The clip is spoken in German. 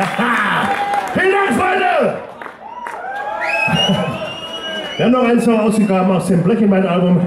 Vielen Dank, Freunde! Wir haben noch einen Song ausgegraben aus dem Blech in meinem Album.